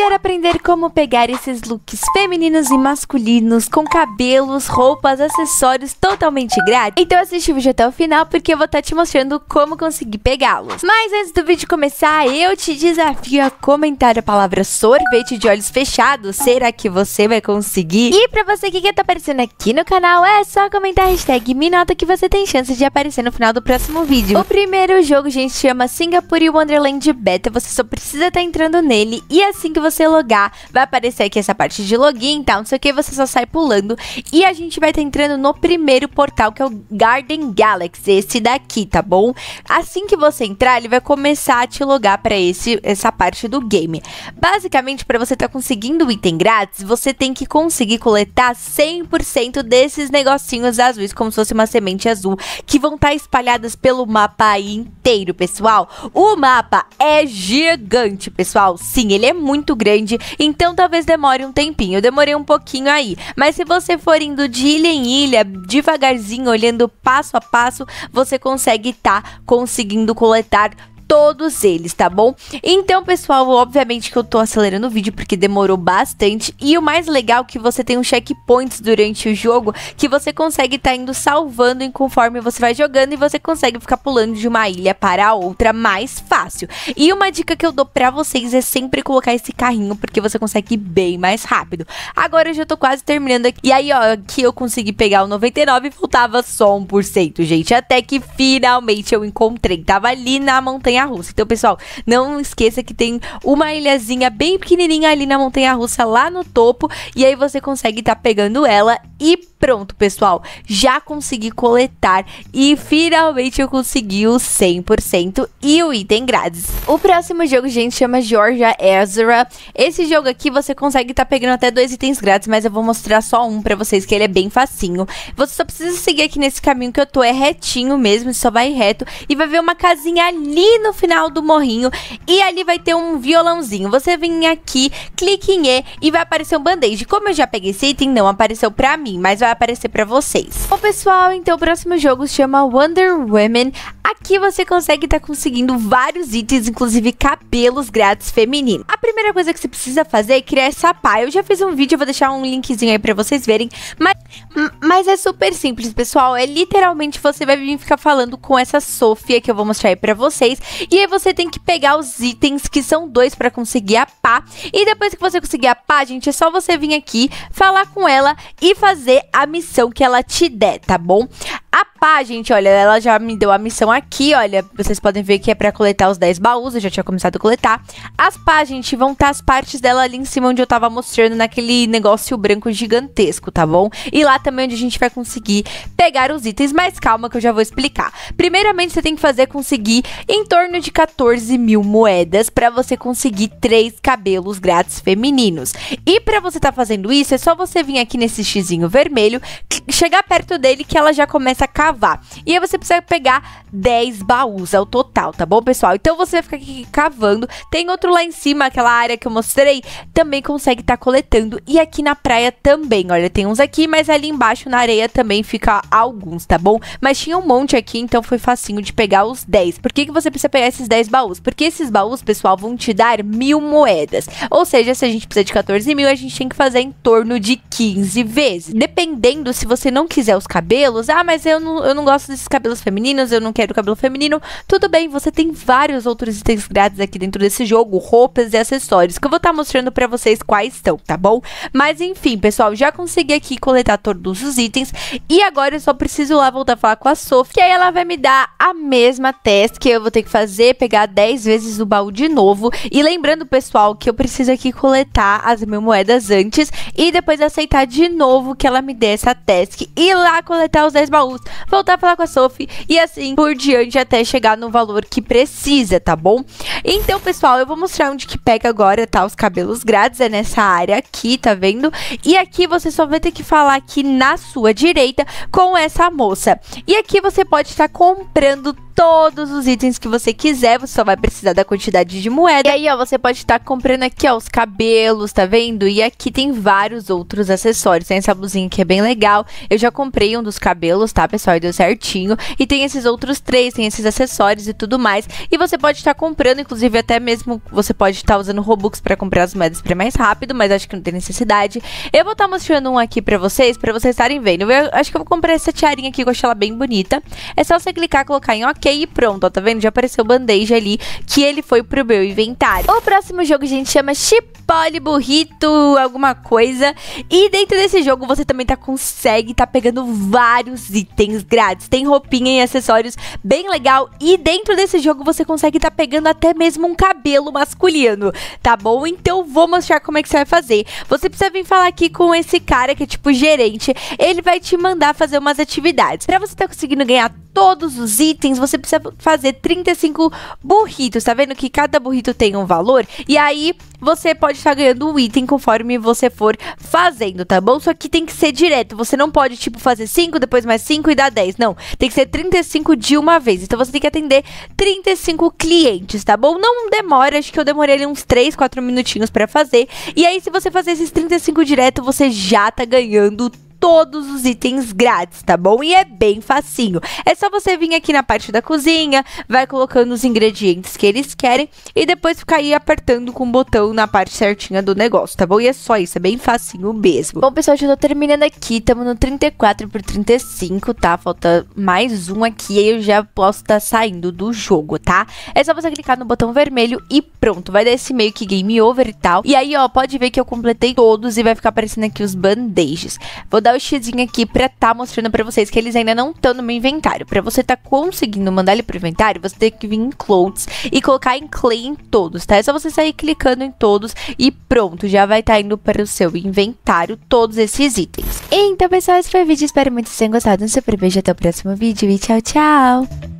Quer aprender como pegar esses looks femininos e masculinos com cabelos, roupas, acessórios totalmente grátis? Então assiste o vídeo até o final porque eu vou estar tá te mostrando como conseguir pegá-los. Mas antes do vídeo começar, eu te desafio a comentar a palavra sorvete de olhos fechados. Será que você vai conseguir? E pra você que quer tá aparecendo aqui no canal, é só comentar a hashtag Minota que você tem chance de aparecer no final do próximo vídeo. O primeiro jogo, gente, chama Singapore Wonderland Beta. Você só precisa estar tá entrando nele e assim que que você logar, vai aparecer aqui essa parte de login e tal, não sei o que, você só sai pulando. E a gente vai estar tá entrando no primeiro portal, que é o Garden Galaxy, esse daqui, tá bom? Assim que você entrar, ele vai começar a te logar para esse essa parte do game. Basicamente, para você estar tá conseguindo item grátis, você tem que conseguir coletar 100% desses negocinhos azuis, como se fosse uma semente azul, que vão estar tá espalhadas pelo mapa inteiro, pessoal. O mapa é gigante, pessoal. Sim, ele é muito grande, então talvez demore um tempinho. Eu demorei um pouquinho aí, mas se você for indo de ilha em ilha, devagarzinho, olhando passo a passo, você consegue estar tá conseguindo coletar todos eles, tá bom? Então, pessoal, obviamente que eu tô acelerando o vídeo porque demorou bastante. E o mais legal é que você tem um checkpoints durante o jogo que você consegue estar tá indo salvando em conforme você vai jogando e você consegue ficar pulando de uma ilha para outra mais fácil. E uma dica que eu dou pra vocês é sempre colocar esse carrinho porque você consegue ir bem mais rápido. Agora eu já tô quase terminando aqui. E aí, ó, aqui eu consegui pegar o 99 e faltava só 1%, gente. Até que finalmente eu encontrei. Tava ali na montanha montanha-russa. Então, pessoal, não esqueça que tem uma ilhazinha bem pequenininha ali na montanha-russa, lá no topo, e aí você consegue estar tá pegando ela e pronto, pessoal. Já consegui coletar e finalmente eu consegui o 100% e o item grátis. O próximo jogo, gente, chama Georgia Ezra. Esse jogo aqui você consegue estar tá pegando até dois itens grátis, mas eu vou mostrar só um pra vocês, que ele é bem facinho. Você só precisa seguir aqui nesse caminho que eu tô, é retinho mesmo, só vai reto e vai ver uma casinha ali no final do morrinho e ali vai ter um violãozinho. Você vem aqui, clique em E e vai aparecer um band-aid. Como eu já peguei esse item, não apareceu pra mim, mas vai aparecer para vocês. Bom, pessoal, então o próximo jogo se chama Wonder Woman. Aqui você consegue estar tá conseguindo vários itens, inclusive cabelos grátis femininos. A primeira coisa que você precisa fazer é criar essa pá. Eu já fiz um vídeo, vou deixar um linkzinho aí para vocês verem, mas mas é super simples, pessoal. É literalmente você vai vir ficar falando com essa Sofia que eu vou mostrar aí pra vocês. E aí você tem que pegar os itens, que são dois pra conseguir a pá. E depois que você conseguir a pá, gente, é só você vir aqui, falar com ela e fazer a missão que ela te der, tá bom? A pá, gente, olha, ela já me deu a missão aqui, olha, vocês podem ver que é pra coletar os 10 baús, eu já tinha começado a coletar. As pá, gente, vão estar tá as partes dela ali em cima onde eu tava mostrando naquele negócio branco gigantesco, tá bom? E lá também onde a gente vai conseguir pegar os itens, mas calma que eu já vou explicar. Primeiramente, você tem que fazer conseguir em torno de 14 mil moedas pra você conseguir três cabelos grátis femininos. E pra você tá fazendo isso, é só você vir aqui nesse xizinho vermelho, chegar perto dele que ela já começa a cavar. E aí você precisa pegar 10 baús ao total, tá bom, pessoal? Então você vai ficar aqui cavando. Tem outro lá em cima, aquela área que eu mostrei, também consegue estar tá coletando. E aqui na praia também, olha, tem uns aqui, mas ali embaixo na areia também fica alguns, tá bom? Mas tinha um monte aqui, então foi facinho de pegar os 10. Por que, que você precisa pegar esses 10 baús? Porque esses baús, pessoal, vão te dar mil moedas. Ou seja, se a gente precisa de 14 mil, a gente tem que fazer em torno de 15 vezes. Dependendo, se você não quiser os cabelos, ah, mas eu não, eu não gosto desses cabelos femininos, eu não quero cabelo feminino. Tudo bem, você tem vários outros itens grátis aqui dentro desse jogo, roupas e acessórios, que eu vou estar tá mostrando pra vocês quais estão, tá bom? Mas enfim, pessoal, já consegui aqui coletar todos os itens e agora eu só preciso lá voltar a falar com a Sophie, que aí ela vai me dar a mesma teste que eu vou ter que fazer, pegar 10 vezes o baú de novo. E lembrando, pessoal, que eu preciso aqui coletar as mil moedas antes e depois aceitar de novo que ela me dê essa task e lá coletar os 10 baús voltar a falar com a Sophie e assim por diante até chegar no valor que precisa, tá bom? Então, pessoal, eu vou mostrar onde que pega agora, tá? Os cabelos grátis, é nessa área aqui, tá vendo? E aqui você só vai ter que falar aqui na sua direita com essa moça. E aqui você pode estar comprando todos os itens que você quiser, você só vai precisar da quantidade de moeda. E aí, ó, você pode estar tá comprando aqui, ó, os cabelos, tá vendo? E aqui tem vários outros acessórios. Tem essa blusinha que é bem legal. Eu já comprei um dos cabelos, tá, pessoal? E deu certinho. E tem esses outros três, tem esses acessórios e tudo mais. E você pode estar tá comprando, inclusive até mesmo você pode estar tá usando Robux para comprar as moedas para mais rápido, mas acho que não tem necessidade. Eu vou estar tá mostrando um aqui para vocês, para vocês estarem vendo. Eu acho que eu vou comprar essa tiarinha aqui, que eu achei ela bem bonita. É só você clicar, colocar em OK e pronto, ó, tá vendo? Já apareceu o band-aid ali, que ele foi pro meu inventário. O próximo jogo gente chama Chipole Burrito, alguma coisa. E dentro desse jogo você também tá consegue tá pegando vários itens grátis. Tem roupinha e acessórios bem legal. E dentro desse jogo você consegue tá pegando até mesmo um cabelo masculino, tá bom? Então vou mostrar como é que você vai fazer. Você precisa vir falar aqui com esse cara que é tipo gerente. Ele vai te mandar fazer umas atividades. Pra você tá conseguindo ganhar todos os itens, você precisa fazer 35 burritos. Tá vendo que cada burrito tem um valor? E aí você pode estar ganhando um item conforme você for fazendo, tá bom? Só que tem que ser direto. Você não pode, tipo, fazer 5, depois mais 5 e dar 10. Não. Tem que ser 35 de uma vez. Então você tem que atender 35 clientes, tá bom? Não demora, acho que eu demorei ali uns 3, 4 minutinhos para fazer. E aí, se você fazer esses 35 direto, você já tá ganhando todos os itens grátis, tá bom? E é bem facinho. É só você vir aqui na parte da cozinha, vai colocando os ingredientes que eles querem e depois ficar aí apertando com o botão na parte certinha do negócio, tá bom? E é só isso, é bem facinho mesmo. Bom, pessoal, já tô terminando aqui, estamos no 34 por 35, tá? Falta mais um aqui e eu já posso estar tá saindo do jogo, tá? É só você clicar no botão vermelho e pronto, vai dar esse meio que game over e tal. E aí, ó, pode ver que eu completei todos e vai ficar aparecendo aqui os bandages. Vou dar dar o xizinho aqui pra tá mostrando pra vocês que eles ainda não estão no meu inventário. Pra você tá conseguindo mandar ele pro inventário, você tem que vir em clothes e colocar em clay em todos, tá? É só você sair clicando em todos e pronto, já vai estar tá indo para o seu inventário todos esses itens. Então, pessoal, esse foi o vídeo. Espero muito que vocês tenham gostado. Um super beijo, até o próximo vídeo e tchau, tchau!